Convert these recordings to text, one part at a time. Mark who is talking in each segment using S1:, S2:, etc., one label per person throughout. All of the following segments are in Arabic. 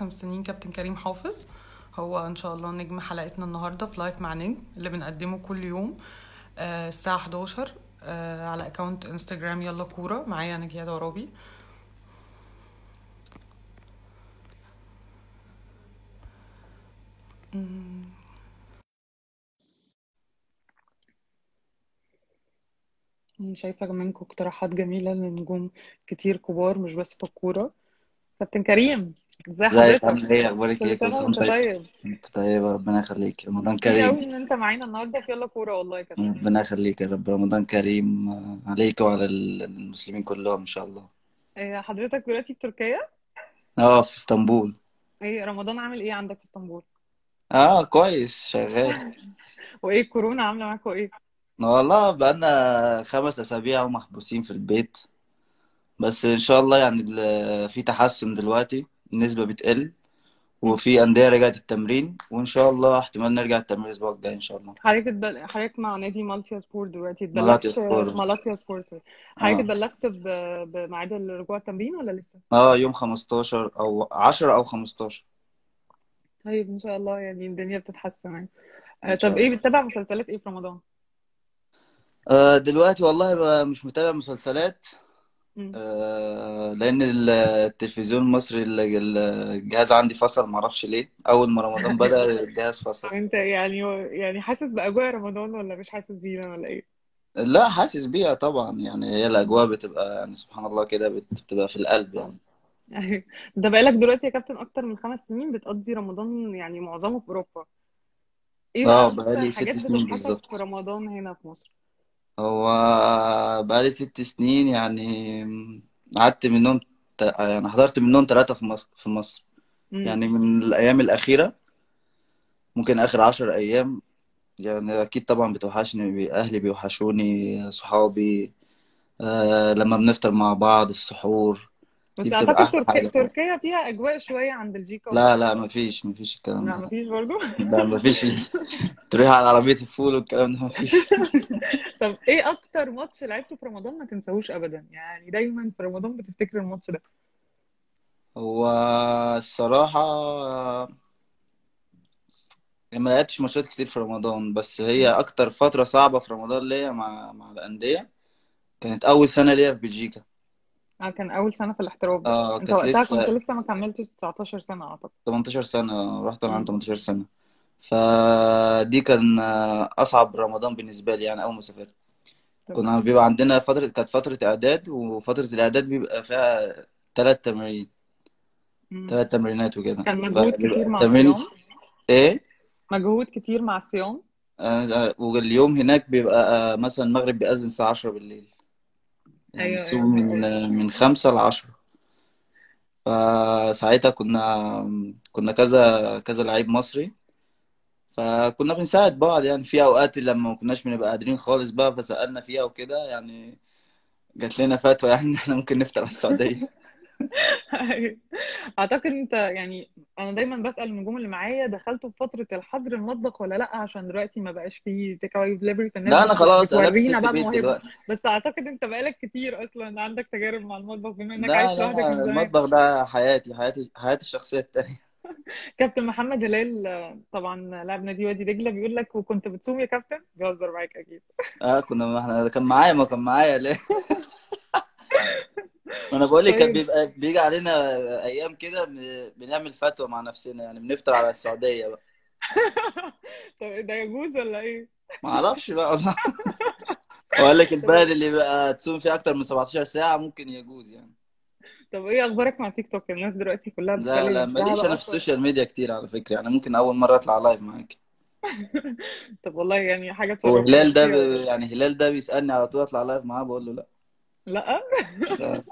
S1: إحنا مستنيين كابتن كريم حافظ. هو إن شاء الله نجم حلقتنا النهارده في لايف مع نجم اللي بنقدمه كل يوم آه، الساعة 11 آه، على account انستجرام يلا كورة. معايا أنا جهاد عرابي. أنا شايفة منكم اقتراحات جميلة لنجوم كتير كبار مش بس في الكورة. كابتن كريم. ازي
S2: ازيك
S1: حضرتك؟
S2: عامل إيه؟ أخبارك إيه؟
S1: كل
S2: سنه
S1: وانت
S2: وانت طيب. انت طيب ربنا يخليك. رمضان
S1: قوي
S2: كريم.
S1: إن أنت معانا النهاردة. في يلا كورة والله يا كابتن
S2: ربنا يخليك يا رب. رمضان كريم. عليك وعلى المسلمين كلهم إن شاء الله.
S1: إيه، حضرتك دلوقتي في تركيا؟
S2: آه في اسطنبول.
S1: إيه رمضان عامل إيه عندك في اسطنبول؟
S2: آه كويس. شغال.
S1: وإيه كورونا عاملة معاكوا إيه؟
S2: والله بقالنا خمس أسابيع ومحبوسين في البيت. بس إن شاء الله يعني ال- في تحسن دلوقتي. النسبة بتقل. وفي أندية رجعت التمرين وإن شاء الله احتمال نرجع التمرين الأسبوع الجاي إن شاء الله.
S1: حضرتك اتبل... حضرتك مع نادي مالاطيا سبور دلوقتي اتبلغت
S2: سبور
S1: مالاطيا سبور. حضرتك
S2: آه
S1: اتبلغت ب... بميعاد الرجوع التمرين ولا لسه؟
S2: آه يوم 15 أو 10 أو 15
S1: طيب إن شاء الله يعني الدنيا بتتحسن يعني. آه، طب
S2: إيه
S1: بتتابع مسلسلات إيه في رمضان؟
S2: آه دلوقتي والله مش متابع مسلسلات. آه ال- التلفزيون المصري ال- ال- الجهاز عندي فصل معرفش ليه. أول ما رمضان بدأ الجهاز فصل.
S1: أنت يعني يعني حاسس بأجواء رمضان ولا مش حاسس بينا ولا إيه؟
S2: لا حاسس بيها طبعا. يعني هي الأجواء بتبقى يعني سبحان الله كده بت- بتبقى في القلب يعني.
S1: أيوة. ده بقالك دلوقتي يا كابتن أكتر من خمس سنين بتقضي رمضان يعني معظمه في أوروبا. إيه بقى آه
S2: بقالي ست
S1: حاجات
S2: سنين بالظبط
S1: في رمضان هنا في مصر؟
S2: هو بقالي ست سنين يعني قعدت منهم ت- يعني حضرت منهم ثلاثة في مصر في مصر.
S1: امم
S2: يعني من الأيام الأخيرة ممكن آخر عشر أيام يعني أكيد طبعا بتوحشني بي- أهلي بيوحشوني صحابي آه لما بنفطر مع بعض السحور
S1: بس
S2: أعتقد
S1: تركيا فيها أجواء شوية عن بلجيكا
S2: لا لا
S1: ومصر
S2: مفيش مفيش الكلام
S1: لا
S2: ده. لا
S1: مفيش برضو؟
S2: لا مفيش. تروح على عربية الفول والكلام ده مفيش.
S1: طب إيه أكتر ماتش لعبته في رمضان ما تنساهوش ابدا؟ يعني دايما في رمضان بتفتكر الماتش ده.
S2: هو الصراحة ما لعبتش ماتشات كتير في رمضان بس هي
S1: مم.
S2: أكتر فترة صعبة في رمضان ليا مع مع الأندية كانت أول سنة ليا في بلجيكا.
S1: آه كان أول سنة في الاحتراف بقى
S2: آه
S1: أنت
S2: كانت
S1: وقتها كنت
S2: لسه
S1: لسه ما كملتش 19 سنة أعتقد.
S2: 18 سنة رحت وأنا عندي
S1: مم.
S2: 18 سنة. فدي كان أصعب رمضان بالنسبة لي يعني أول ما سافرت.
S1: طب
S2: كنا بيبقى عندنا فترة كانت فترة إعداد وفترة الإعداد بيبقى فيها تلات تمارين
S1: مم.
S2: تلات تمرينات وكده.
S1: كان مجهود كتير
S2: فبيبقى
S1: مع
S2: التمرين
S1: الصيام
S2: إيه؟
S1: مجهود كتير مع الصيام
S2: آه، واليوم هناك بيبقى آه، مثلا المغرب بيأذن الساعة 10 بالليل. يعني
S1: أيوه أيوه
S2: بتصوم من
S1: فاكر
S2: من خمسة لعشرة. فساعتها كنا كنا كذا كذا لعيب مصري. فكنا بنساعد بعض يعني. في أوقات لما ما كناش بنبقى قادرين خالص بقى فسألنا فيها وكده يعني جات لنا فتوى يعني إن إحنا ممكن السعودية.
S1: أيوة. اعتقد أنت يعني أنا دايما بسأل النجوم اللي معايا دخلتوا في فترة الحظر المطبخ ولا لأ؟ عشان دلوقتي ما بقاش فيه take away delivery فالناس
S2: لا
S1: بت...
S2: خلاص ست
S1: بقى
S2: دلوقتي.
S1: بس أعتقد أنت بقالك كتير أصلا عندك تجارب مع المطبخ بما
S2: إنك
S1: عايش لوحدك من زمان
S2: المطبخ ده حياتي حياتي حياتي الشخصية التانية.
S1: كابتن محمد هلال طبعا لاعب نادي وادي دجلة بيقول لك وكنت بتصوم يا كابتن؟ بيهزر معاك أكيد.
S2: آه كنا ما إحنا كان معايا ما كان معايا ليه؟ ما أنا بقول لك كان
S1: طيب
S2: بيبقى بيجي علينا أيام كده بنعمل فتوى مع نفسنا يعني بنفطر على السعودية بقى.
S1: طب ده يجوز ولا إيه؟
S2: ما أعرفش بقى والله. وقال لك البلد اللي بقى تصوم فيه أكتر من 17 ساعة ممكن يجوز يعني.
S1: طب إيه أخبارك مع تيك توك؟ الناس دلوقتي كلها
S2: لا لا ماليش
S1: أنا
S2: في
S1: ال
S2: social media كتير على فكرة يعني ممكن أول مرة أطلع live معاك.
S1: طب والله يعني حاجة
S2: هو
S1: تشرف
S2: هلال ده ب...
S1: والله
S2: يعني هلال ده بيسألني على طول أطلع live معاه بقول له لا.
S1: لا.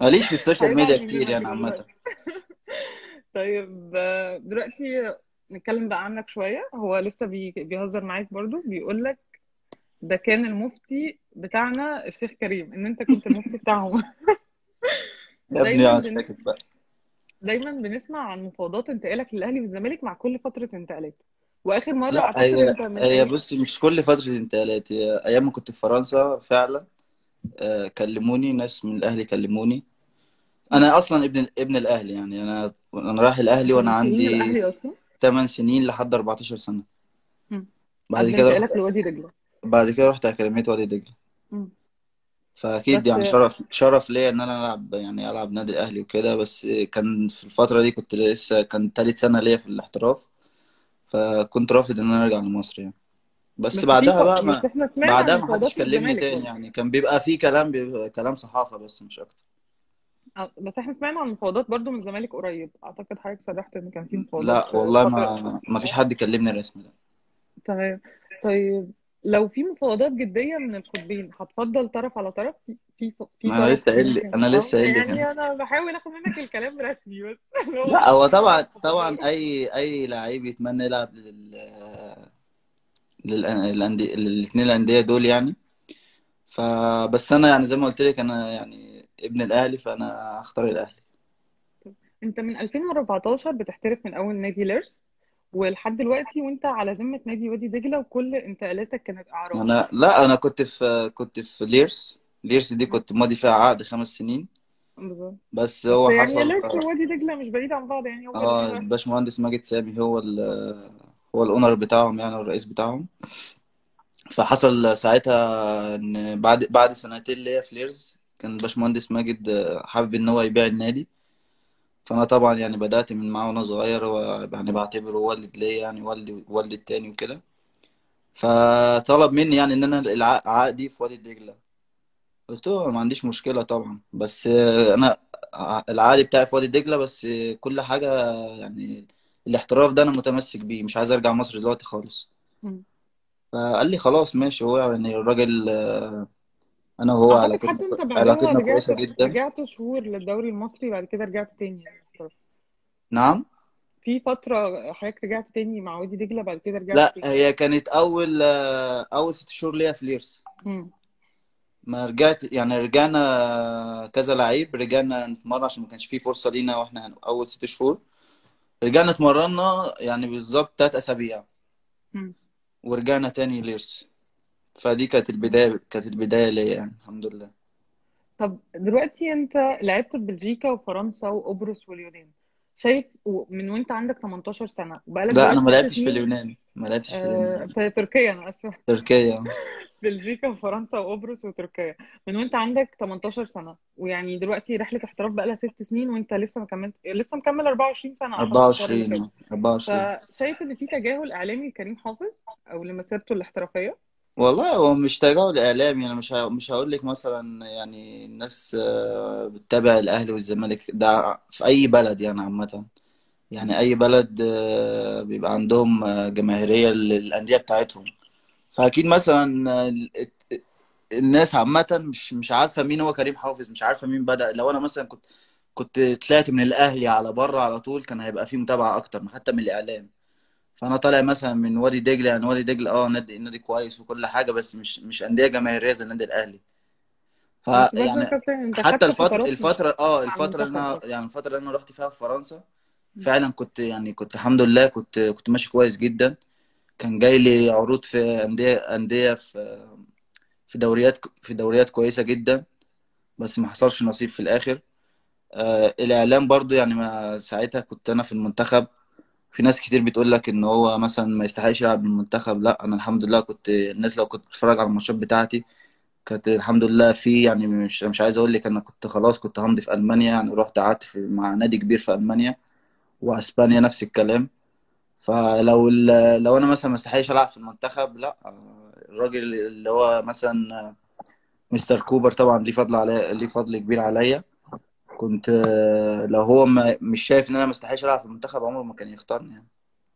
S2: ماليش في ال social media
S1: هيزعل
S2: كتير يعني
S1: دلوقتي. طيب دلوقتي نتكلم بقى عنك شوية. هو لسه بي- بيهزر معاك برضو. بيقول لك ده كان المفتي بتاعنا الشيخ كريم إن أنت كنت المفتي بتاعهم.
S2: يا ابني. ساكت بقى.
S1: دايما بنسمع عن مفاوضات انتقالك للأهلي والزمالك مع كل فترة انتقالات. وآخر مرة
S2: لا أعتقد
S1: أنت من
S2: هي
S1: اي
S2: بص مش كل فترة انتقالات هي أيام ما كنت في فرنسا فعلا. كلموني ناس من الأهلي كلموني. أنا أصلا ابن ابن الأهلي يعني أنا أنا رايح
S1: الأهلي وأنا
S2: عندي
S1: الأهلي أصلا
S2: 8 سنين لحد 14 سنة
S1: مم.
S2: بعد كده رحت
S1: لوادي دجلة
S2: بعد كده رحت أكاديمية وادي. فأكيد
S1: بس
S2: يعني شرف شرف ليا إن أنا ألعب يعني ألعب نادي الأهلي وكده بس كان في الفترة دي كنت لسه كان تالت سنة ليا في الاحتراف فكنت رافض إن أنا أرجع لمصر يعني بس
S1: بس.
S2: بعدها بقى ما
S1: إحنا سمعنا عن
S2: بعدها ما حدش كلمني تاني يعني. كان بيبقى في كلام بيبقى كلام صحافة بس مش أكتر.
S1: آه، بس إحنا سمعنا عن مفاوضات برضه من الزمالك قريب. أعتقد حضرتك صرحت إن كان في مفاوضات
S2: لا والله ما ما فيش حد كلمني رسمي لا
S1: تمام. طيب لو في مفاوضات جدية من القطبين هتفضل طرف على طرف؟ في في طرف
S2: لسه قايل
S1: آه
S2: لسه قايل
S1: يعني أنا بحاول آخد منك الكلام رسمي بس.
S2: لا هو طبعا طبعا أي أي لعيب يتمنى يلعب لل للانديه الاثنين الأندية دول يعني. فبس أنا يعني زي ما قلت لك أنا يعني ابن الأهلي فأنا هختار الأهلي.
S1: أنت من 2014 بتحترف من أول نادي ليرس ولحد دلوقتي وأنت على ذمة نادي وادي دجلة وكل انتقالاتك كانت إعارات.
S2: أنا لا أنا كنت في كنت في ليرس. ليرس دي. كنت ماضي فيها عقد خمس سنين.
S1: بالظبط.
S2: بس
S1: بس
S2: هو
S1: يعني
S2: حصل
S1: ليرس ووادي دجلة مش بعيد عن بعض يعني الاتنين آه
S2: الباشمهندس ماجد سامي هو هو ال owner بتاعهم يعني الرئيس بتاعهم. فحصل ساعتها إن بعد بعد سنتين ليا في ليرز كان الباشمهندس ماجد حابب إن هو يبيع النادي. فأنا طبعا يعني بدأت من معاه وأنا صغير ويعني بعتبره والد ليا يعني والدي والدي التاني وكده. فطلب مني يعني إن أنا عقدي في وادي دجلة قلت له ما عنديش مشكلة طبعا بس أنا العقد بتاعي في وادي دجلة بس كل حاجة يعني الاحتراف ده أنا متمسك بيه مش عايز ارجع مصر دلوقتي خالص. فقال لي خلاص ماشي هو يعني الراجل آه، أنا وهو
S1: أعتقد حتى
S2: علاقتنا كويسة جدا
S1: رجعت شهور للدوري المصري بعد كده رجعت تاني يعني.
S2: نعم
S1: في فترة حضرتك رجعت تاني مع وادي دجلة بعد كده رجعت
S2: لا
S1: تاني
S2: هي كانت أول آه، أول ست شهور ليا في ليرس. ما رجعت يعني رجعنا كذا لعيب رجعنا نتمرن عشان ما كانش فيه فرصة لينا وإحنا أول ست شهور رجعنا اتمرنا يعني بالظبط تلات أسابيع.
S1: مم.
S2: ورجعنا تاني ليرس. فدي كانت البداية كانت البداية ليا يعني الحمد لله.
S1: طب دلوقتي انت لعبت في بلجيكا وفرنسا وقبرص واليونان. شايف من وانت عندك 18 سنة وبقالك
S2: لا
S1: أنا
S2: ما لعبتش في اليونان. ما لعبتش في
S1: آه، في تركيا أنا آسفة.
S2: تركيا.
S1: بلجيكا وفرنسا وقبرص وتركيا. من وأنت عندك 18 سنة ويعني دلوقتي رحلة احتراف بقالها ست سنين وأنت لسه مكمل لسه مكمل 24 سنة اعتقد الشهر اللي
S2: 24
S1: فات
S2: آه، 24
S1: فشايف إن في تجاهل إعلامي لكريم حافظ أو لمسيرته الاحترافية؟
S2: والله هو مش تجاهل إعلامي أنا مش ه- مش هقول لك مثلا يعني الناس آه، بتتابع الأهلي والزمالك ده في أي بلد يعني عامة. يعني أي بلد آه، بيبقى عندهم آه، جماهيرية للأندية بتاعتهم. فأكيد مثلا آه، ال- الناس عامة مش مش عارفة مين هو كريم حافظ مش عارفة مين بدأ. لو أنا مثلا كنت كنت طلعت من الأهلي على بره على طول كان هيبقى فيه متابعة أكتر حتى من الإعلام. فأنا طالع مثلا من وادي دجلة يعني وادي دجلة آه نادي نادي كويس وكل حاجة بس مش مش أندية جماهيرية زي النادي الأهلي.
S1: كابتن أنت
S2: حتى الفترة الفترة
S1: آه
S2: الفترة اللي
S1: أنا
S2: يعني الفترة اللي أنا رحت فيها في فرنسا فعلا كنت يعني كنت الحمد لله كنت كنت ماشي كويس جدا. كان جاي لي عروض في انديه أندية في في دوريات في دوريات كويسة جدا بس ما حصلش نصيب في الآخر. آه الإعلام برضو يعني ما ساعتها كنت أنا في المنتخب. في ناس كتير بتقول لك إن هو مثلا ما يستحقش يلعب بالمنتخب. لا أنا الحمد لله كنت الناس لو كنت بتتفرج على الماتشات بتاعتي كانت الحمد لله في يعني مش مش عايز أقول لك أنا كنت خلاص كنت همضي في ألمانيا. يعني رحت قعدت مع نادي كبير في ألمانيا. وإسبانيا نفس الكلام. فلو لو أنا مثلا ما استحقش ألعب في المنتخب لا. الراجل اللي هو مثلا مستر كوبر طبعا ليه فضل عليا ليه فضل كبير عليا. كنت لو هو ما مش شايف إن أنا ما استحقش ألعب في المنتخب عمره ما كان يختارني يعني.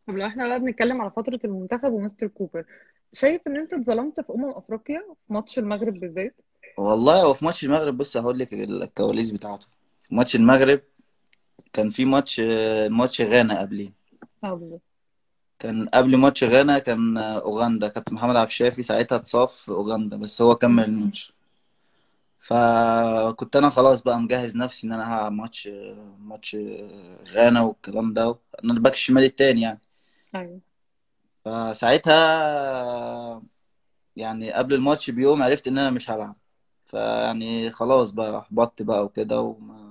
S1: طب لو إحنا بقى بنتكلم على فترة المنتخب ومستر كوبر شايف إن أنت اتظلمت في أمم أفريقيا في ماتش المغرب بالذات؟
S2: والله هو في ماتش المغرب بص هقول لك الكواليس بتاعته. في ماتش المغرب كان في ماتش ماتش غانا قبليه.
S1: آه بالظبط.
S2: كان قبل ماتش غانا كان أوغندا كابتن محمد عبد الشافي ساعتها اتصاب في أوغندا بس هو كمل. الماتش. فكنت أنا خلاص بقى مجهز نفسي إن أنا هلعب ماتش ماتش غانا والكلام ده أنا الباك الشمال التاني يعني.
S1: أيوه.
S2: فساعتها يعني قبل الماتش بيوم عرفت إن أنا مش هلعب. فيعني خلاص بقى احبطت بقى وكده وما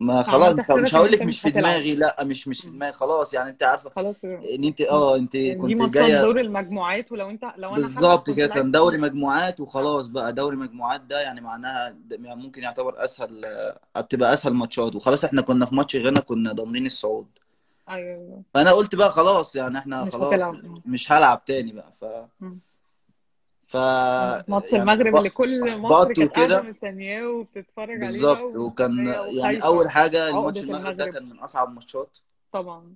S2: ما خلاص
S1: فعملت
S2: مش هقول لك مش في دماغي لا مش مش في. دماغي خلاص يعني انت عارفة
S1: خلاص
S2: إن انت. آه انت
S1: يعني
S2: كنت جاية
S1: دور المجموعات ولو انت لو أنا
S2: بالظبط كده كان دوري مجموعات وخلاص بقى دوري مجموعات ده يعني معناها يعني ممكن يعتبر أسهل آه، بتبقى أسهل ماتشات وخلاص إحنا كنا في ماتش غانا كنا ضامنين الصعود
S1: أيوه
S2: فأنا قلت بقى خلاص يعني إحنا
S1: مش
S2: خلاص
S1: هتلعب.
S2: مش هلعب تاني بقى ف
S1: مم.
S2: ف
S1: ماتش
S2: يعني
S1: المغرب اللي كل مصر كانت قاعدة
S2: وكده
S1: مستنياه وبتتفرج عليه
S2: بالظبط وكان
S1: ومستنية
S2: يعني أول حاجة الماتش
S1: عقدة
S2: المغرب ده
S1: المغرب.
S2: كان من أصعب الماتشات.
S1: طبعا.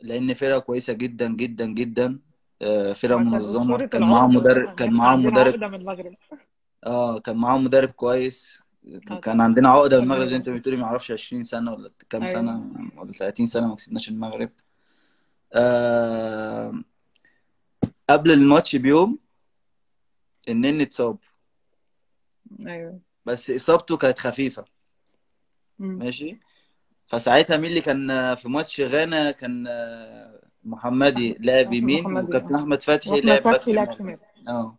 S2: لأن فرقة كويسة جدا جدا جدا. آه، فرقة
S1: منظمة.
S2: كان معاهم مدرب كان
S1: إحنا
S2: معاهم مدرب
S1: من المغرب.
S2: آه كان معاهم مدرب كويس.
S1: آه
S2: كان عندنا عقدة من المغرب زي أنت بتقولي ما أعرفش 20 سنة ولا كام
S1: أيوه.
S2: سنة ولا 30 سنة ما كسبناش المغرب. آه قبل الماتش بيوم النني اتصاب.
S1: أيوه.
S2: بس اصابته كانت خفيفة.
S1: مم.
S2: ماشي؟ فساعتها مين اللي كان في ماتش غانا كان آه، محمدي
S1: أحمد
S2: يمين وكابتن أحمد فتحي لعب باك شمال. آه.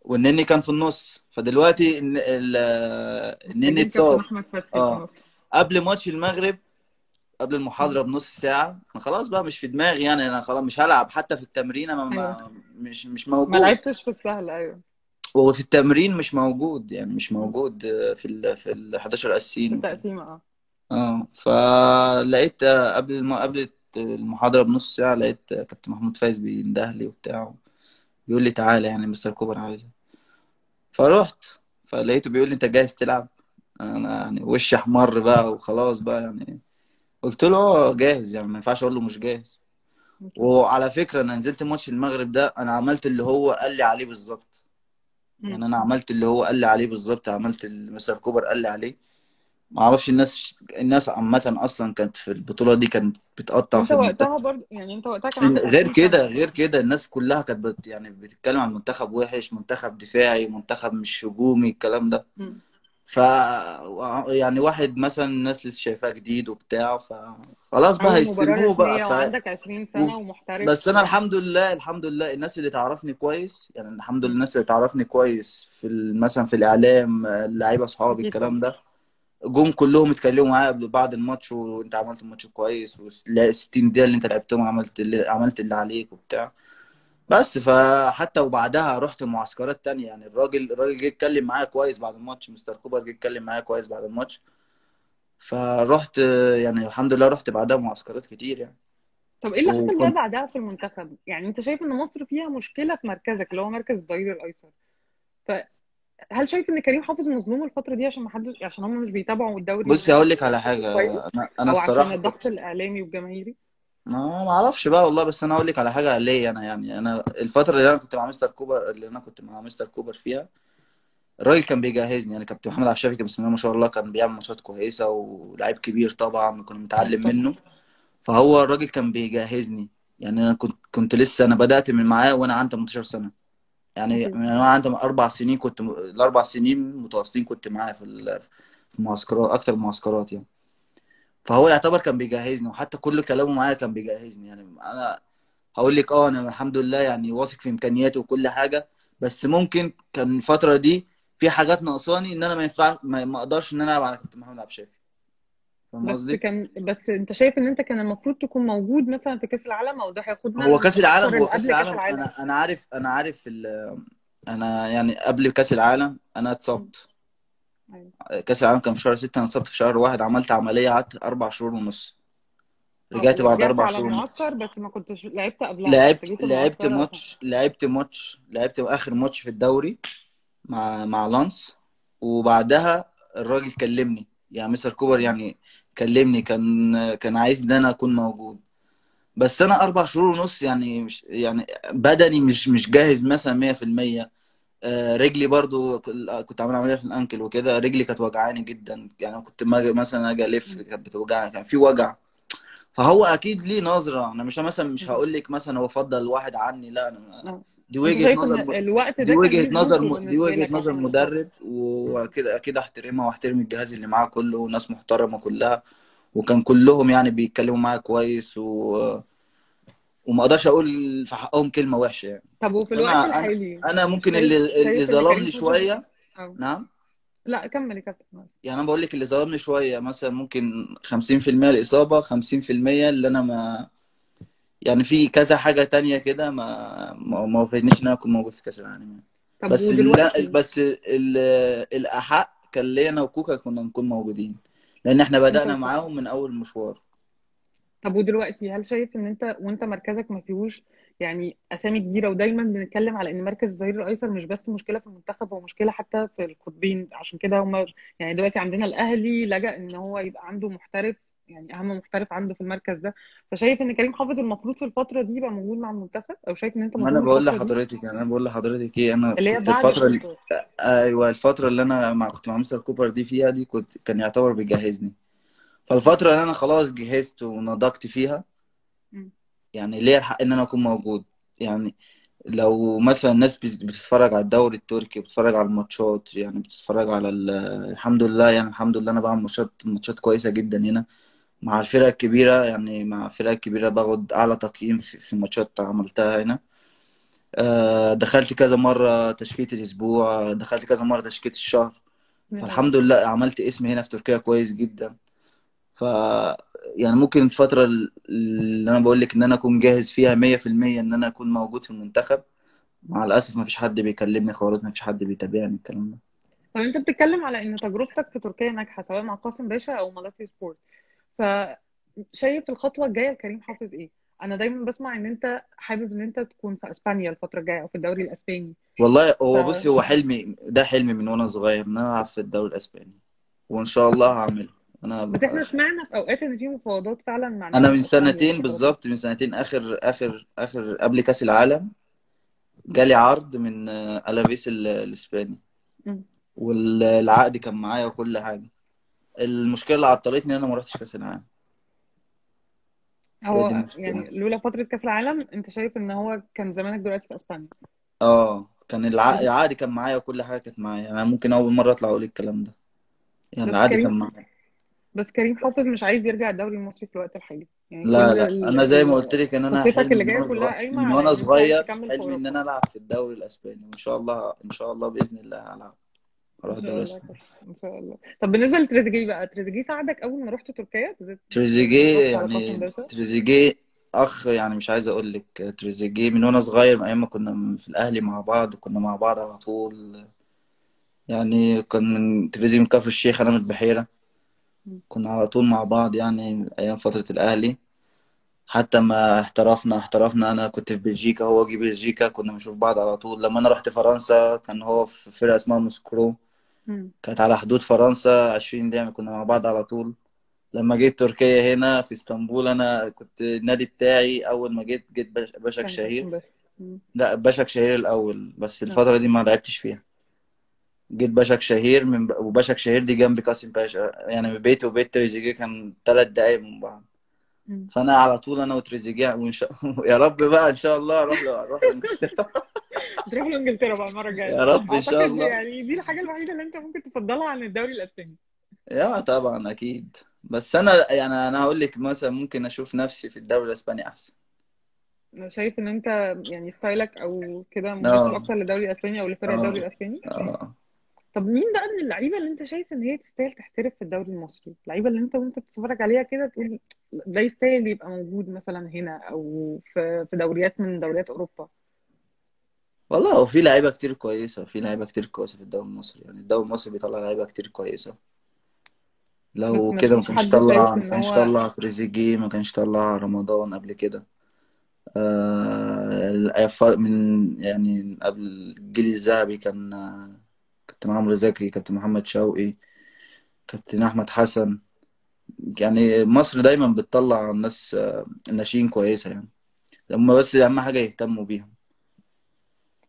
S2: والنني كان في النص. فدلوقتي الن- ال- النني اتصاب.
S1: آه.
S2: قبل ماتش المغرب قبل
S1: مم.
S2: المحاضرة بنص ساعة. أنا خلاص بقى مش في دماغي يعني أنا خلاص مش هلعب. حتى في التمرين ما, ما مش مش
S1: ما
S2: موجود.
S1: لعبتش في السهل أيوه.
S2: وفي التمرين مش موجود يعني مش. موجود في ال في ال 11
S1: في
S2: أساسيين. وكده
S1: التقسيمة آه.
S2: آه. فلقيت قبل الم... قبل المحاضرة بنص ساعة لقيت كابتن محمود فايز بينده لي وبتاع. بيقول لي تعالى يعني مستر كوبر عايزك. فروحت. فلقيته بيقول لي أنت جاهز تلعب. أنا يعني وشي أحمر بقى وخلاص بقى يعني. قلت له آه جاهز يعني ما ينفعش أقول له مش جاهز. وعلى فكرة أنا نزلت ماتش المغرب ده أنا عملت اللي هو قال لي عليه بالظبط يعني. أنا عملت اللي هو قال لي عليه بالظبط عملت اللي مستر كوبر قال لي عليه ما أعرفش الناس الناس عامة أصلا كانت في البطولة دي كانت بتقطع
S1: وانت
S2: في
S1: وقتها برضه يعني أنت وقتها كان
S2: غير
S1: 20 سنة
S2: كده غير كده الناس كلها كانت بت يعني بتتكلم عن منتخب وحش منتخب دفاعي منتخب مش هجومي الكلام ده. ف يعني واحد مثلا الناس لسه شايفاه جديد وبتاع فخلاص بقى هيستلموه بقى ف...
S1: وعندك 20 سنة
S2: و...
S1: ومحترف.
S2: بس أنا الحمد لله الحمد لله الناس اللي تعرفني كويس يعني الحمد لله. الناس اللي تعرفني كويس في مثلا في الإعلام اللعيبة
S1: أصحابي
S2: الكلام ده. جم كلهم اتكلموا معايا قبل بعد الماتش وأنت عملت الماتش كويس وال 60 دقيقة اللي أنت لعبتهم عملت اللي عملت اللي عليك وبتاع. بس فحتى وبعدها رحت معسكرات تانية. يعني الراجل الراجل جه اتكلم معايا كويس بعد الماتش. مستر كوبر جه اتكلم معايا كويس بعد الماتش. فرحت يعني الحمد لله رحت بعدها معسكرات كتير يعني.
S1: طب إيه اللي حصل بقى
S2: وكنت
S1: بعدها في المنتخب؟ يعني أنت شايف إن مصر فيها مشكلة في مركزك اللي هو مركز الظهير الأيسر. فهل شايف إن كريم حافظ مظلوم الفترة دي عشان ما حدش عشان هم مش بيتابعوا الدوري؟
S2: بصي هقول لك على
S1: كويس؟
S2: أنا أنا
S1: أو عشان الضغط الإعلامي والجماهيري؟
S2: ما ما أعرفش بقى والله بس أنا هقول لك على حاجة ليا أنا يعني. أنا الفترة اللي أنا كنت مع مستر كوبر اللي أنا كنت مع مستر كوبر فيها الراجل كان بيجهزني. يعني كابتن محمد عبد الشافي بسم الله ما شاء الله كان بيعمل ماتشات كويسة ولاعيب كبير طبعا وكنا
S1: مم،
S2: بنتعلم
S1: طبعا.
S2: منه. فهو الراجل كان بيجهزني. يعني أنا كنت كنت لسه أنا بدأت من معاه وأنا عندي 18 سنة. يعني وأنا عندي أربع سنين كنت الأربع سنين متواصلين كنت معاه في في معسكرات أكتر معسكرات يعني. فهو يعتبر كان بيجهزني وحتى كل كلامه معايا كان بيجهزني. يعني أنا هقول لك آه أنا الحمد لله يعني واثق في إمكانياتي وكل حاجة بس ممكن كان الفترة دي في حاجات ناقصاني إن أنا ما ينفع ما أقدرش إن أنا ألعب على كابتن محمد عبد الشافي.
S1: بس كان بس أنت شايف إن أنت كان المفروض تكون موجود مثلا في كأس العالم أو ده هياخدنا
S2: هو
S1: كأس
S2: العالم هو
S1: كأس
S2: العالم
S1: العالم.
S2: أنا أنا عارف أنا عارف أنا يعني قبل كأس العالم
S1: أنا.
S2: اتصبت. كأس العالم كان في شهر 6 أنا اتصبت في شهر واحد عملت عملية قعدت أربع شهور ونص.
S1: آه
S2: رجعت بعد
S1: أربع
S2: شهور ونص.
S1: بس ما كنتش لعبت قبلها.
S2: لعبت لعبت ماتش لعبت ماتش لعبت آخر ماتش في الدوري مع مع لانس. وبعدها الراجل كلمني يعني مستر كوبر. يعني كلمني كان كان عايز إن أنا أكون موجود. بس أنا أربع شهور ونص يعني مش يعني بدني مش مش جاهز مثلا 100% آه، رجلي برضو كنت عامل عملية في الأنكل وكده رجلي كانت وجعاني جدا يعني كنت مثلا أجي
S1: ألف.
S2: كانت بتوجعني كان في وجع فهو أكيد ليه نظرة أنا مش مثلا مش. هقول لك مثلا هو فضل واحد عني لا
S1: أنا
S2: دي
S1: وجهة
S2: نظر
S1: الوقت
S2: دي
S1: ده كان وجهة
S2: نظر
S1: ظروفه
S2: دي
S1: وجهة
S2: نظر مدرب. وكده أكيد أحترمها وأحترم الجهاز اللي معاه كله وناس محترمة كلها وكان كلهم يعني بيتكلموا معايا كويس و... وما أقدرش أقول في حقهم كلمه وحشه يعني.
S1: طب وفي الوقت الحالي؟ أنا
S2: ممكن اللي اللي ظلمني شوية؟
S1: آه.
S2: نعم.
S1: لا كمل يا كابتن.
S2: يعني أنا بقول لك اللي ظلمني شوية مثلا ممكن 50% الاصابه 50% اللي أنا ما يعني في كذا حاجة تانية كده ما ما وفقتنيش إن أنا أكون موجود في كأس العالم يعني.
S1: طب
S2: بس لا بس ال- الأحق كان ليا أنا وكوكا كنا نكون موجودين
S1: لأن
S2: إحنا
S1: وكوكا
S2: معاهم من أول مشوار
S1: طب ودلوقتي هل شايف إن أنت وأنت مركزك ما فيهوش يعني أسامي كبيرة ودايما بنتكلم على إن مركز الظهير الايسر مش بس مشكلة في المنتخب هو مشكلة حتى في القطبين. عشان كده هم يعني دلوقتي عندنا الأهلي لجأ إن هو يبقى عنده محترف يعني أهم محترف عنده في المركز ده. فشايف إن كريم حافظ المفروض في الفترة دي يبقى موجود مع المنتخب؟ أو شايف إن أنت
S2: ما
S1: أنا
S2: بقول لحضرتك يعني أنا بقول لحضرتك إيه أنا
S1: اللي هي
S2: كنت الفترة اللي أيوه الفترة اللي أنا مع كنت مع مستر كوبر دي فيها دي كنت كان يعتبر بيجهزني. فالفترة اللي أنا خلاص جهزت ونضجت فيها. يعني ليا الحق إن أنا أكون موجود. يعني لو مثلا الناس بت- بتتفرج على الدوري التركي بتتفرج على الماتشات يعني بتتفرج على ال... الحمد لله يعني الحمد لله أنا بعمل ماتشات ماتشات كويسة جدا هنا. مع الفرق الكبيرة يعني مع الفرق الكبيرة باخد أعلى تقييم في في ماتشات عملتها هنا. آه، دخلت كذا مرة تشكيلة الأسبوع دخلت كذا مرة تشكيلة الشهر. فالحمد لله عملت اسم هنا في تركيا كويس جدا. ف يعني ممكن الفترة اللي أنا بقول لك إن أنا أكون جاهز فيها 100% إن أنا أكون موجود في المنتخب مع الأسف ما فيش حد بيكلمني خالص ما فيش حد بيتابعني الكلام ده.
S1: طب أنت بتتكلم على إن تجربتك في تركيا ناجحة سواء مع قاسم باشا أو مالاتي سبورت. فشايف الخطوة الجاية لكريم حافظ إيه؟ أنا دايما بسمع إن أنت حابب إن أنت تكون في إسبانيا الفترة الجاية أو في الدوري الإسباني.
S2: والله
S1: ف
S2: هو بصي هو حلمي ده حلمي من وأنا صغير إن أنا ألعب في الدوري الأسباني. وإن شاء الله هعمله. أنا
S1: بس
S2: إحنا.
S1: سمعنا في أوقات إن في مفاوضات فعلا مع نادي
S2: من سنتين
S1: دي
S2: بالظبط من سنتين آخر آخر آخر قبل كأس العالم جالي عرض من ألافيس ال- الإسباني.
S1: مم.
S2: والعقد كان معايا وكل حاجة. المشكلة اللي عطلتني إن أنا ما رحتش كأس العالم.
S1: هو يعني لولا فترة كأس العالم أنت شايف إن هو كان زمانك دلوقتي في أسبانيا؟
S2: آه كان العقد كان معايا وكل حاجة كانت معايا. أنا ممكن أول مرة أطلع أقول الكلام ده. يعني العقد كان معايا.
S1: بس كريم حافظ مش عايز يرجع الدوري المصري في الوقت الحالي. يعني
S2: لا لا
S1: ال...
S2: أنا زي ما قلت. لك أنا
S1: خطتك
S2: حلمي
S1: اللي
S2: جاية
S1: كلها
S2: صغير
S1: قايمة
S2: من
S1: إن عايز
S2: صغير حلمي
S1: اوروبا
S2: أنا ألعب في الدوري الأسباني وإن شاء الله إن شاء الله بإذن الله هلعب. إن
S1: شاء
S2: الدوري
S1: كابتن إن شاء الله. طب بالنسبة لتريزيجيه بقى تريزيجيه ساعدك أول ما رحت تركيا؟
S2: تريزيجيه يعني
S1: باشا
S2: تريزيجيه أخ يعني مش عايز أقول لك تريزيجيه من وأنا صغير من أيام ما كنا في الأهلي مع بعض كنا مع بعض على طول. يعني كان من تريزيجيه من كفر الشيخ أنا من
S1: البحيرة.
S2: كنا على طول مع بعض يعني أيام فترة الأهلي. حتى ما احترفنا احترفنا. أنا كنت في بلجيكا هو جه بلجيكا كنا بنشوف بعض على طول. لما أنا رحت فرنسا كان هو في فرقة اسمها موسكرو. كانت على حدود فرنسا 20 دقيقة كنا مع بعض على طول. لما جيت تركيا هنا في اسطنبول أنا كنت النادي بتاعي أول ما جيت جيت
S1: كان
S2: شهير. لا بشك شهير الأول بس
S1: آه.
S2: الفترة دي ما لعبتش فيها. جيت بشك شهير من وبشك شهير دي جنب قاسم باشا يعني من بيتي وبيت تريزيجيه كان ثلاث دقايق من بعض. فأنا على طول أنا وتريزيجيه وإن شاء... يا رب بقى إن شاء الله أروح له أروح لانجلترا
S1: تروح لانجلترا بقى المرة الجاية.
S2: يا رب إن شاء الله.
S1: يعني دي الحاجة الوحيدة اللي أنت ممكن تفضلها عن الدوري الإسباني.
S2: يا طبعا أكيد. بس أنا يعني أنا هقول لك مثلا ممكن أشوف نفسي في الدوري الإسباني أحسن.
S1: أنا شايف إن أنت يعني ستايلك أو كده مناسب
S2: آه
S1: أكتر للدوري الاسباني أو لفرق الدوري
S2: آه
S1: الإسباني.
S2: آه.
S1: طب مين بقى من اللعيبة اللي انت شايف ان هي تستاهل تحترف في الدوري المصري؟ اللعيبة اللي انت وانت بتتفرج عليها كده تقول ده يستاهل يبقى موجود مثلا هنا أو في في دوريات من دوريات أوروبا.
S2: والله هو في لعيبة كتير كويسة في لعيبة كتير كويسة في الدوري المصري. يعني الدوري المصري بيطلع لعيبة كتير كويسة.
S1: بس
S2: لو كده ما كانش
S1: حد شايف
S2: طلع ما
S1: ان
S2: كانش
S1: هو
S2: طلع تريزيجيه ما كانش طلع رمضان قبل كده. آه الأف- من يعني قبل الجيل الذهبي كان كابتن عمرو زكي كابتن محمد شوقي كابتن أحمد حسن. يعني مصر دايما بتطلع ناس آه، ناشئين كويسة يعني. هم بس أهم حاجة يهتموا بيهم.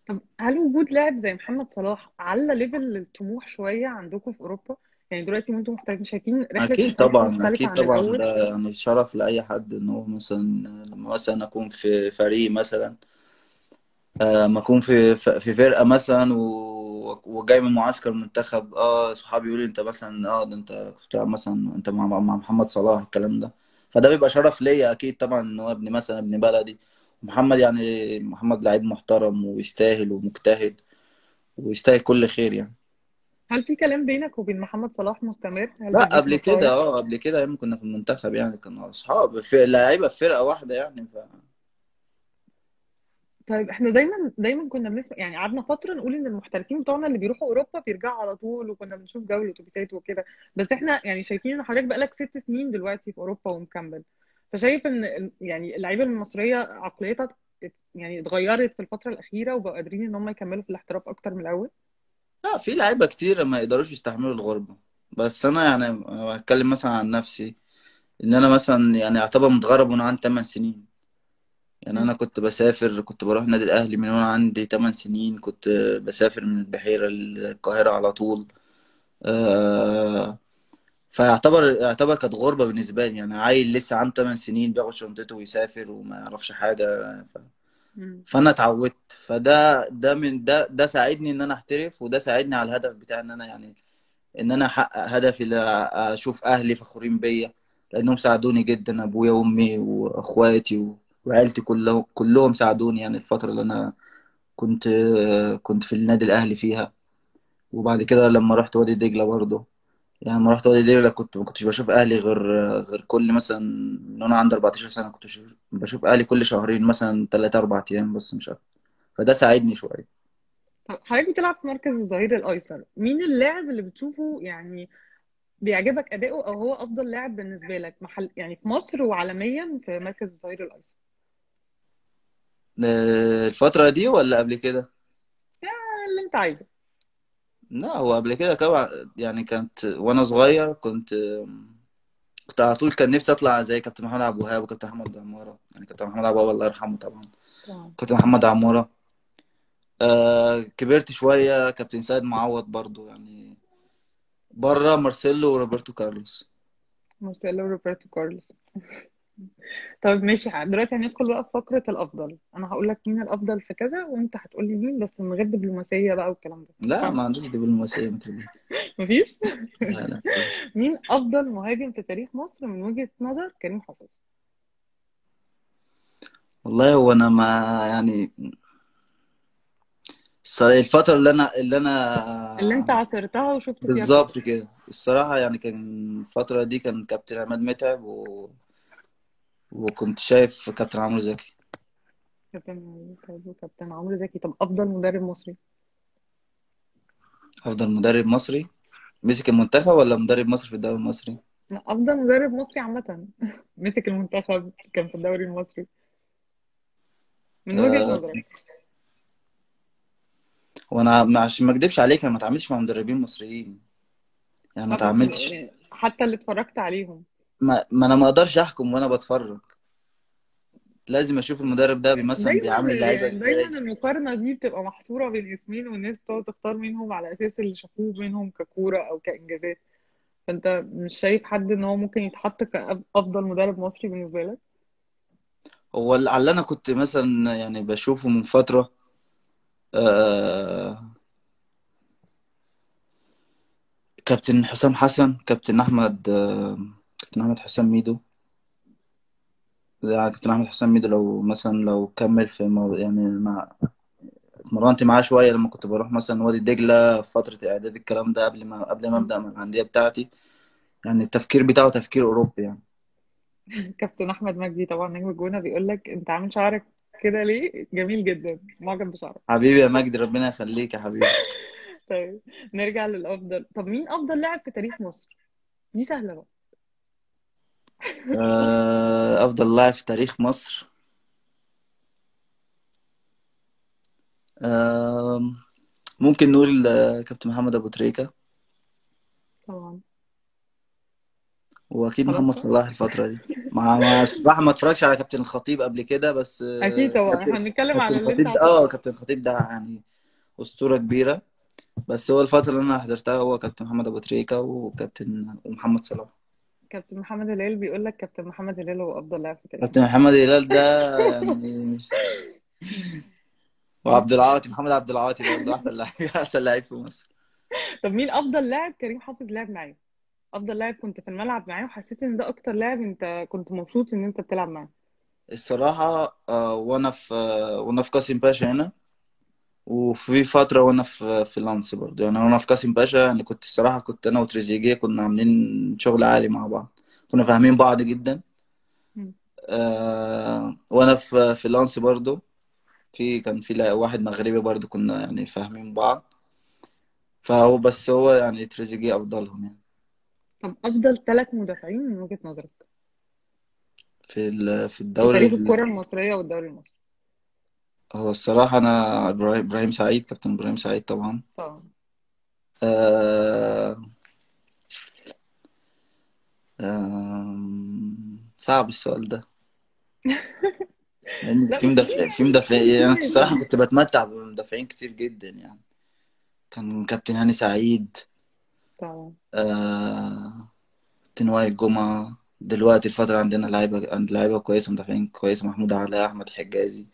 S1: طب هل وجود لاعب زي محمد صلاح على ليفل الطموح شوية عندكم في أوروبا؟ يعني دلوقتي وأنتم محتاجين شايفين
S2: رحلة
S1: أكيد
S2: طبعا
S1: أكيد
S2: طبعا. ده يعني شرف لأي حد إن هو مثلا لما مثلا أكون في فريق مثلا آه، ما أكون في في فرقة مثلا و- وجاي من معسكر منتخب آه صحابي يقولوا أنت مثلا آه ده أنت كنت مثلا أنت مع مع محمد صلاح الكلام ده. فده بيبقى شرف ليا أكيد طبعا إن هو ابن مثلا ابن بلدي. محمد يعني محمد لعيب محترم ويستاهل ومجتهد ويستاهل كل خير يعني.
S1: هل في كلام بينك وبين محمد صلاح مستمر؟
S2: لا قبل كده آه قبل كده أيام كنا في المنتخب يعني كنا اصحاب في لعيبة في فرقة واحدة يعني ف
S1: طيب إحنا دايما دايما كنا بنسمع يعني قعدنا فترة نقول إن المحترفين بتوعنا اللي بيروحوا أوروبا بيرجعوا على طول وكنا بنشوف جو الأتوبيسات وكده. بس إحنا يعني شايفين إن حضرتك بقالك ست سنين دلوقتي في أوروبا ومكمل. فشايف إن يعني اللعيبة المصرية عقليتها يعني اتغيرت في الفترة الأخيرة وبقوا قادرين إن هم يكملوا في الاحتراف أكتر من الأول؟
S2: لا في لعيبة كتير ما يقدروش يستحملوا الغربة. بس أنا يعني أنا بتكلم مثلا عن نفسي. إن أنا مثلا يعني أعتبر متغرب وأنا عندي 8 سنين. يعني. أنا كنت بسافر كنت بروح النادي الأهلي من وأنا عندي 8 سنين كنت بسافر من البحيرة للقاهرة على طول آه، فيعتبر يعتبر كانت غربة بالنسبة لي يعني عيل لسه عنده 8 سنين بياخد شنطته ويسافر وما يعرفش حاجة
S1: مم.
S2: فأنا اتعودت فده ده من ده ده ساعدني إن أنا أحترف وده ساعدني على الهدف بتاعي إن أنا يعني إن أنا أحقق هدفي اللي أشوف أهلي فخورين بيا لأنهم ساعدوني جدا أبويا وأمي وأخواتي و- وعيلتي كلهم كلهم ساعدوني يعني الفترة اللي أنا كنت كنت في النادي الأهلي فيها. وبعد كده لما رحت وادي دجلة برضه. يعني لما رحت وادي دجلة كنت ما كنتش بشوف أهلي غير غير كل مثلا من وأنا عندي 14 سنة كنت بشوف أهلي كل شهرين مثلا 3 4 أيام بس مش أكتر. فده ساعدني شوية.
S1: طب حضرتك بتلعب في مركز الظهير الأيسر. مين اللاعب اللي بتشوفه يعني بيعجبك أداؤه أو هو أفضل لاعب بالنسبة لك محل يعني في مصر وعالميا في مركز الظهير
S2: الأيسر؟ الفترة دي ولا قبل كده؟
S1: اللي انت عايزه.
S2: لا هو قبل كده طبعا يعني كانت وأنا صغير كنت كنت على طول كان نفسي أطلع زي كابتن محمد عبد الوهاب وكابتن محمد عمارة. يعني كابتن محمد عبد الوهاب الله يرحمه طبعا. كابتن محمد عمارة. آه كبرت شوية كابتن سيد معوض برضو يعني بره مارسيلو وروبرتو كارلوس.
S1: مارسيلو روبرتو كارلوس. طيب ماشي دلوقتي هندخل بقى في فقرة الأفضل. أنا هقول لك مين الأفضل في كذا وأنت هتقول لي مين بس من غير دبلوماسية بقى والكلام ده.
S2: لا ما عندوش دبلوماسية مثل
S1: مفيش؟
S2: لا لا.
S1: مين أفضل مهاجم في تاريخ مصر من وجهة نظر كريم حافظ؟
S2: والله هو أنا ما يعني الصراحة الفترة اللي أنا اللي
S1: اللي أنت عاصرتها وشفت فيها.
S2: بالظبط كده. الصراحة يعني كان الفترة دي كان كابتن عماد متعب و... وكنت شايف كابتن عمرو زكي.
S1: كابتن طيب وكابتن عمرو زكي. طب أفضل مدرب مصري؟
S2: أفضل مدرب مصري؟ مسك المنتخب ولا مدرب مصر في الدوري المصري؟
S1: لا أفضل مدرب مصري عامة. مسك المنتخب كان في الدوري المصري. من وجهة
S2: أه
S1: نظرك؟
S2: وأنا ما- عشان ما أكدبش عليك أنا ما اتعاملتش مع مدربين مصريين. يعني ما اتعاملتش.
S1: يعني حتى اللي اتفرجت عليهم.
S2: ما, ما أنا ما أقدرش أحكم وأنا بتفرج. لازم أشوف المدرب ده مثلا
S1: دايما
S2: بيعامل اللعيبه
S1: يعني دايما
S2: إزاي.
S1: المقارنة دي بتبقى محصورة بين اسمين والناس بتقعد تختار منهم على أساس اللي شافوه منهم ككورة أو كإنجازات. فأنت مش شايف حد إن هو ممكن يتحط كأفضل مدرب مصري بالنسبة لك؟
S2: هو اللي على اللي أنا كنت مثلا يعني بشوفه من فترة أه كابتن حسام حسن كابتن أحمد أه كابتن أحمد حسام ميدو يعني كابتن أحمد حسام ميدو لو مثلا لو كمل في مو... يعني مع اتمرنت معاه شوية لما كنت بروح مثلا وادي دجلة في فترة إعداد الكلام ده قبل ما قبل ما. أبدأ مع الأندية بتاعتي يعني التفكير بتاعه تفكير أوروبي يعني
S1: كابتن أحمد مجدي طبعا نجم الجونة بيقول لك أنت عامل شعرك كده ليه؟ جميل جدا معجب بشعرك
S2: حبيبي يا مجدي ربنا يخليك يا حبيبي
S1: طيب نرجع للأفضل طب مين أفضل لاعب في تاريخ مصر؟ دي سهلة بقى
S2: أفضل لاعب في تاريخ مصر. ممكن نقول آه، كابتن محمد أبو تريكة.
S1: طبعا.
S2: واكيد محمد صلاح الفترة دي. مع مع الصراحه ما اتفرجش على كابتن الخطيب قبل كده بس
S1: أكيد
S2: آه،
S1: طبعا.
S2: كابتن
S1: إحنا بنتكلم على
S2: الخطيب
S1: آه
S2: كابتن الخطيب ده يعني أسطورة كبيرة. بس هو الفترة اللي أنا حضرتها هو كابتن محمد أبو تريكة وكابتن ومحمد صلاح.
S1: كابتن محمد هلال بيقول لك كابتن محمد هلال هو أفضل لاعب في
S2: كابتن محمد هلال ده يعني وعبد العاطي محمد عبد العاطي برضه أحسن لعيب أحسن لعيب في مصر.
S1: طب مين أفضل لاعب كريم حافظ لعب معاه؟ أفضل لاعب كنت في الملعب معاه وحسيت إن ده أكتر لاعب أنت كنت مبسوط إن أنت بتلعب معاه.
S2: الصراحة آه، وأنا في آه، وأنا في قاسم باشا هنا. وفي فترة وأنا في في لانس برضه. يعني وأنا في قاسم باشا يعني كنت الصراحة كنت أنا وتريزيجيه كنا عاملين شغل عالي مع بعض. كنا فاهمين بعض جدا. آه وأنا في في لانس برضه. في كان في واحد مغربي برضه كنا يعني فاهمين بعض. فهو بس هو يعني تريزيجيه أفضلهم يعني.
S1: طب أفضل ثلاث مدافعين من وجهة نظرك؟
S2: في في
S1: في
S2: الدوري
S1: تاريخ
S2: ال-
S1: الكرة المصرية والدوري المصري.
S2: هو الصراحة إبراهيم إبراهيم سعيد كابتن إبراهيم سعيد طبعا.
S1: طبعا.
S2: آه آه صعب السؤال ده. لأن
S1: لا
S2: في
S1: بس في
S2: مدافع في
S1: في
S2: مدافعين يعني
S1: كتير
S2: الصراحة كنت بتمتع بمدافعين كتير جدا يعني. كان كابتن هاني سعيد.
S1: طبعا.
S2: آه كابتن وائل جمعة. دلوقتي الفترة عندنا لعيبة عند لعيبة كويسة مدافعين كويسة محمود علاء أحمد حجازي.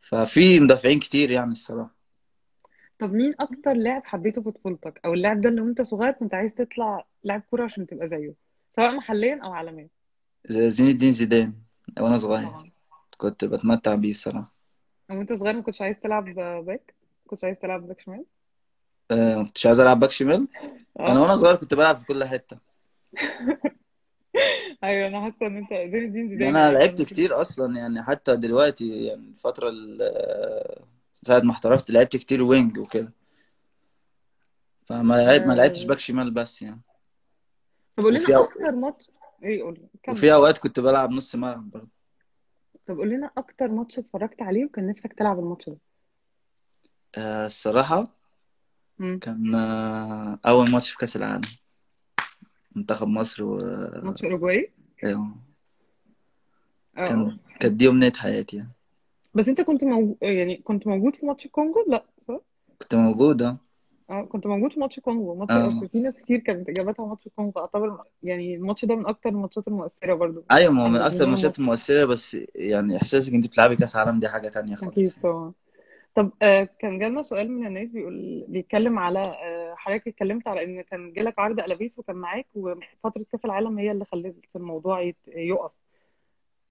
S2: ففي مدافعين كتير يعني الصراحة.
S1: طب مين أكتر لاعب حبيته في طفولتك؟ أو اللاعب ده اللي وأنت صغير كنت عايز تطلع لاعب كورة عشان تبقى زيه سواء محليا أو عالميا؟
S2: زي زين الدين زيدان وأنا صغير.
S1: طبعا.
S2: كنت بتمتع بيه الصراحة.
S1: أو وأنت صغير ما كنتش عايز تلعب back؟ كنتش عايز تلعب back شمال؟
S2: آه ما كنتش عايز ألعب back شمال؟ أنا
S1: آه
S2: وأنا صغير كنت بلعب في كل حتة.
S1: أيوه أنا حاسة إن أنت زين الدين زيدان
S2: أنا
S1: يعني
S2: لعبت كتير أصلا يعني حتى دلوقتي يعني الفترة ال- ساعة ما احترفت لعبت كتير wing وكده. فما لعب ما لعبتش
S1: آه...
S2: back شمال بس يعني.
S1: طب قول لنا. أكتر ماتش إيه قول
S2: وفي أوقات كنت بلعب نص ملعب برضه.
S1: طب قول لنا أكتر ماتش اتفرجت عليه وكان نفسك تلعب الماتش ده.
S2: آه الصراحة
S1: امم
S2: كان آه أول ماتش في كأس العالم. منتخب مصر و
S1: ماتش اوروجواي. آه آه.
S2: كان كانت دي أمنية حياتي يعني.
S1: بس أنت كنت موجود يعني كنت موجود في ماتش الكونغو لا صح؟
S2: كنت موجودة
S1: آه. كنت موجود في ماتش الكونغو ماتش
S2: آه.
S1: أصل في ناس كتير كانت إجابتها ماتش الكونغو أعتبر يعني الماتش ده من أكتر الماتشات المؤثرة برضو.
S2: أيوة ما هو من أكثر
S1: جمهور
S2: الماتشات
S1: مصر
S2: المؤثرة بس يعني إحساسك أنت بتلعبي كأس عالم دي حاجة تانية
S1: أكيد
S2: خالص يعني.
S1: طبعا. طب آه كان جالنا سؤال من الناس بيقول بيتكلم على آه حضرتك اتكلمت على إن كان جالك عرض ألافيس وكان معاك وفترة كأس العالم هي اللي خلت الموضوع يت- يقف.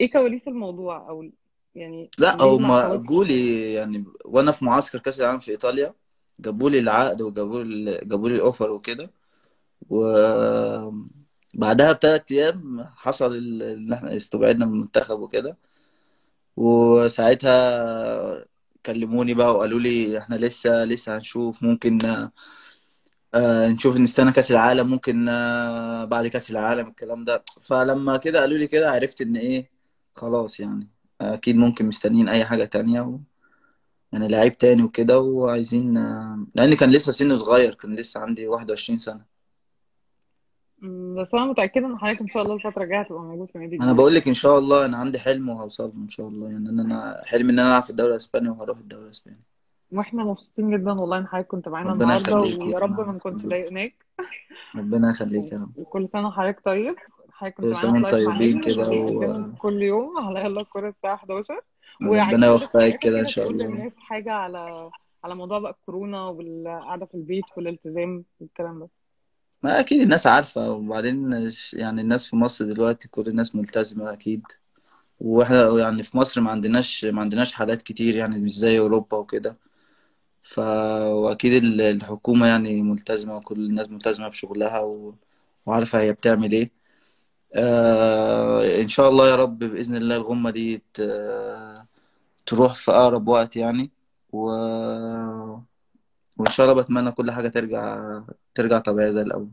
S1: إيه كواليس الموضوع؟ أو يعني
S2: لا
S1: ليه ما
S2: هما
S1: حاولتش؟
S2: جولي يعني وأنا في معسكر كأس العالم في إيطاليا جابوا لي العقد وجابوا لي جابوا لي الأوفر وكده. وبعدها بثلاث أيام حصل ال- إن إحنا استبعدنا من المنتخب وكده. وساعتها كلموني بقى وقالوا لي إحنا لسه لسه هنشوف ممكن آه نشوف نستنى كأس العالم ممكن آه بعد كأس العالم الكلام ده. فلما كده قالوا لي كده عرفت إن إيه خلاص يعني أكيد ممكن مستنيين أي حاجة تانية و... يعني لعيب تاني وكده وعايزين آه لأن كان لسه سنه صغير كان لسه عندي 21 سنة.
S1: مم، بس أنا متأكدة ان حضرتك ان شاء الله الفترة الجايه هتبقى موجود في نادي أنا
S2: بقول لك ان شاء الله أنا عندي حلم وهوصل ان شاء الله يعني ان أنا حلمي ان أنا العب في الدوري الاسباني وهروح الدوري الاسباني.
S1: وإحنا مبسوطين جدا والله ان حضرتك كنت معانا
S2: ربنا
S1: النهارده ويا رب ما
S2: ربنا
S1: نكونش ضايقناك
S2: ربنا يخليك يا رب.
S1: وكل سنة وحضرتك طيب. حضرتك كنت معانا
S2: طيبين كده
S1: وبيقدم كل يوم على يلا الكوره الساعة 11
S2: وربنا
S1: وعايزين بس في
S2: يوفقك كده
S1: إن
S2: شاء الله.
S1: للناس حاجة على على موضوع بقى الكورونا والقعدة في البيت والالتزام والكلام ده.
S2: ما أكيد الناس عارفة وبعدين يعني الناس في مصر دلوقتي كل الناس ملتزمة أكيد. وإحنا يعني في مصر ما عندناش ما عندناش حالات كتير يعني مش زي أوروبا وكده. ف وأكيد ال- الحكومة يعني ملتزمة وكل الناس ملتزمة بشغلها و... وعارفة هي بتعمل إيه. آه إن شاء الله يا رب بإذن الله الغمة دي ت... تروح في أقرب وقت يعني. و... وإن شاء الله بتمنى كل حاجة ترجع ترجع طبيعية زي الأول.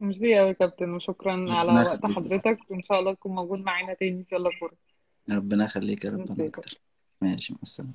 S1: ميرسي قوي يا كابتن وشكرا على وقت حضرتك وإن شاء الله تكون موجود معانا تاني. في يلا كوره
S2: ربنا يخليك يا رب. ماشي مع السلامة.